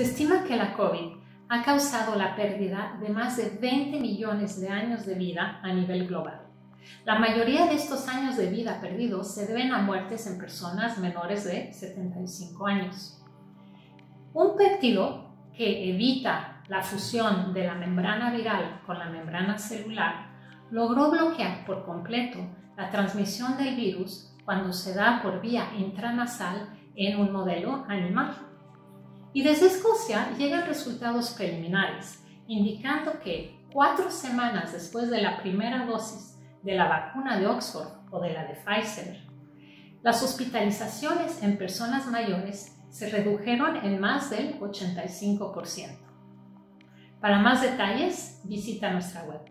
Se estima que la COVID ha causado la pérdida de más de 20 millones de años de vida a nivel global. La mayoría de estos años de vida perdidos se deben a muertes en personas menores de 75 años. Un péptido que evita la fusión de la membrana viral con la membrana celular logró bloquear por completo la transmisión del virus cuando se da por vía intranasal en un modelo animal. Y desde Escocia llegan resultados preliminares, indicando que cuatro semanas después de la primera dosis de la vacuna de Oxford o de la de Pfizer, las hospitalizaciones en personas mayores se redujeron en más del 85%. Para más detalles, visita nuestra web.